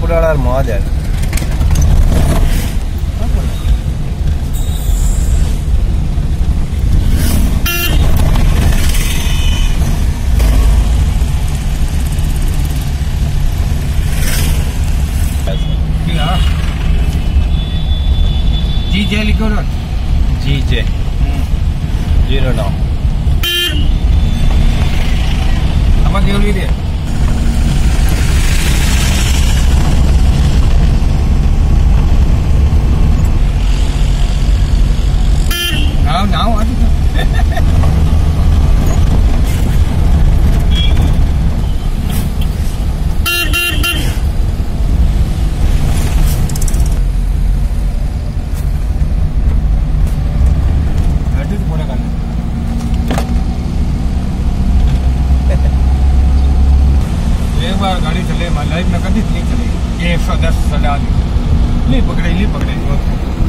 পুরালার মজার जी जे लिखो ना जी जे जीरो नौ Now, now, I que. गाड़ी चले लाइफ में कभी नहीं चलेगी एक सौ दस सजा नहीं पकड़ेगी पकड़ेगी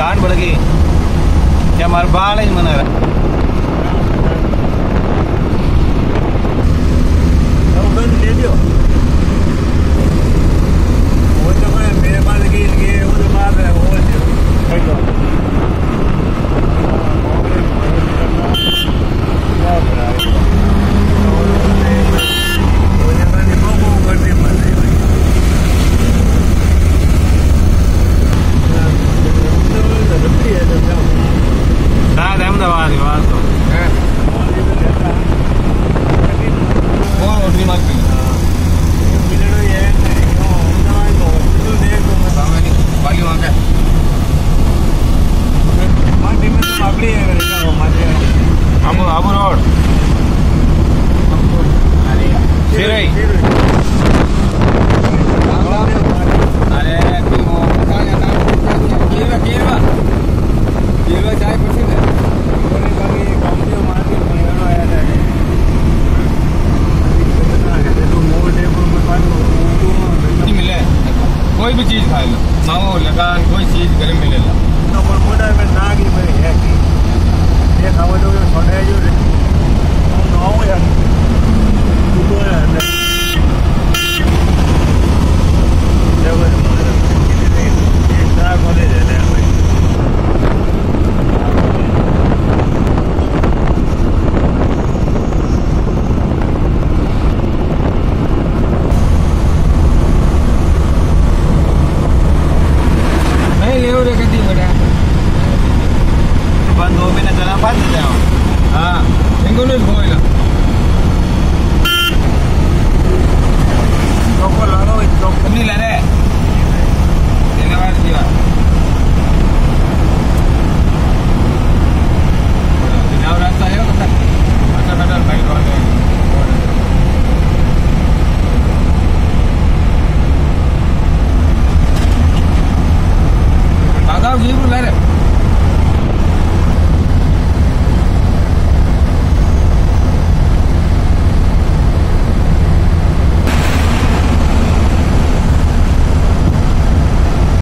नहीं गांड बढ़ गई क्या हमारे बाल ही मना रहा कोई भी चीज़ खाए लो। माओ लगान, कोई चीज़ घर में ले लो ये खावा जो छोटे जो Segundo os boiler.